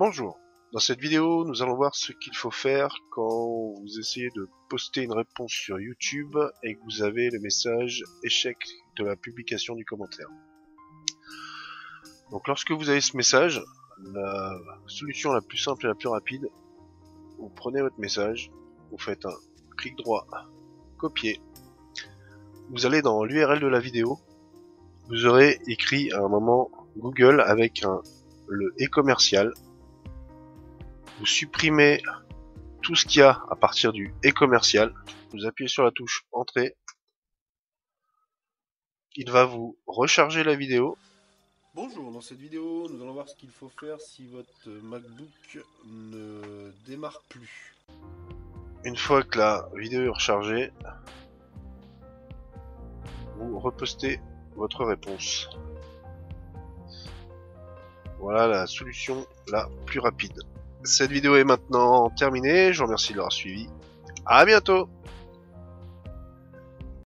Bonjour. Dans cette vidéo, nous allons voir ce qu'il faut faire quand vous essayez de poster une réponse sur YouTube et que vous avez le message échec de la publication du commentaire. Donc lorsque vous avez ce message, la solution la plus simple et la plus rapide, vous prenez votre message, vous faites un clic droit, copier, vous allez dans l'URL de la vidéo, vous aurez écrit à un moment Google avec le e-commercial. Vous supprimez tout ce qu'il y a à partir du e-commercial. Vous appuyez sur la touche Entrée. Il va vous recharger la vidéo. Bonjour, dans cette vidéo, nous allons voir ce qu'il faut faire si votre MacBook ne démarre plus. Une fois que la vidéo est rechargée, vous repostez votre réponse. Voilà la solution la plus rapide. Cette vidéo est maintenant terminée, je vous remercie de l'avoir suivi. À bientôt